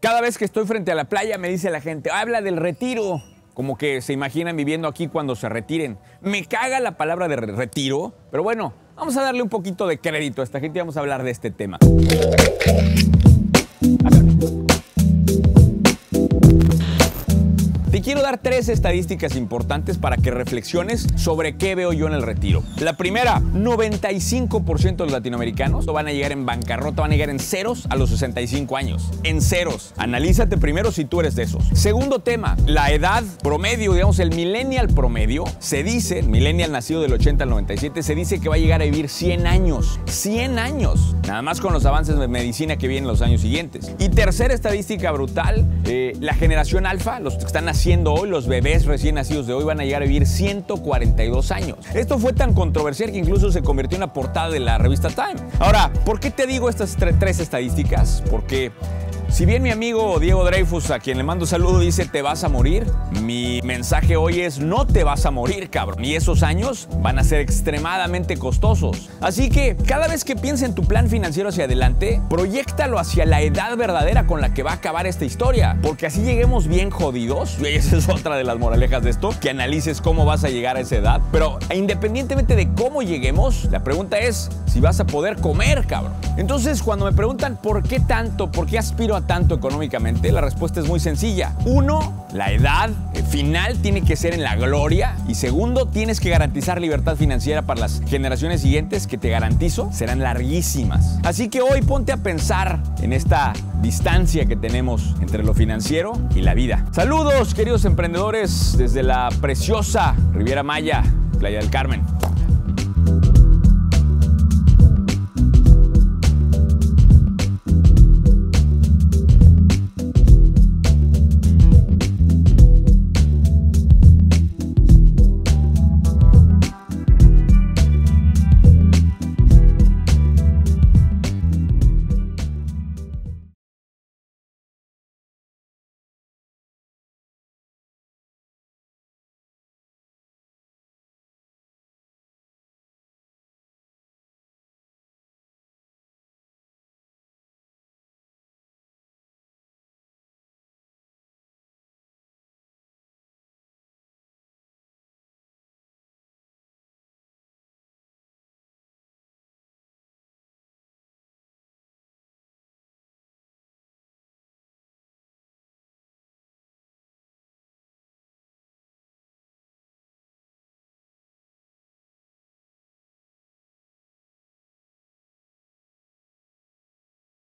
Cada vez que estoy frente a la playa me dice la gente, habla del retiro. Como que se imaginan viviendo aquí cuando se retiren. Me caga la palabra de retiro, pero bueno, vamos a darle un poquito de crédito a esta gente y vamos a hablar de este tema. Quiero dar tres estadísticas importantes para que reflexiones sobre qué veo yo en el retiro. La primera, 95% de los latinoamericanos van a llegar en bancarrota, van a llegar en ceros a los 65 años. En ceros. Analízate primero si tú eres de esos. Segundo tema, la edad promedio, digamos el millennial promedio, se dice, millennial nacido del 80 al 97, se dice que va a llegar a vivir 100 años. 100 años. Nada más con los avances de medicina que vienen los años siguientes. Y tercera estadística brutal, eh, la generación alfa, los que están naciendo hoy, los bebés recién nacidos de hoy van a llegar a vivir 142 años. Esto fue tan controversial que incluso se convirtió en la portada de la revista Time. Ahora, ¿por qué te digo estas tres estadísticas? Porque si bien mi amigo Diego Dreyfus, a quien le mando saludo, dice te vas a morir, mi mensaje hoy es no te vas a morir, cabrón. Y esos años van a ser extremadamente costosos. Así que cada vez que pienses en tu plan financiero hacia adelante, proyectalo hacia la edad verdadera con la que va a acabar esta historia. Porque así lleguemos bien jodidos. Y esa es otra de las moralejas de esto, que analices cómo vas a llegar a esa edad. Pero independientemente de cómo lleguemos, la pregunta es si vas a poder comer, cabrón. Entonces, cuando me preguntan por qué tanto, por qué aspiro a tanto económicamente? La respuesta es muy sencilla. Uno, la edad final tiene que ser en la gloria. Y segundo, tienes que garantizar libertad financiera para las generaciones siguientes que te garantizo serán larguísimas. Así que hoy ponte a pensar en esta distancia que tenemos entre lo financiero y la vida. Saludos, queridos emprendedores, desde la preciosa Riviera Maya, Playa del Carmen.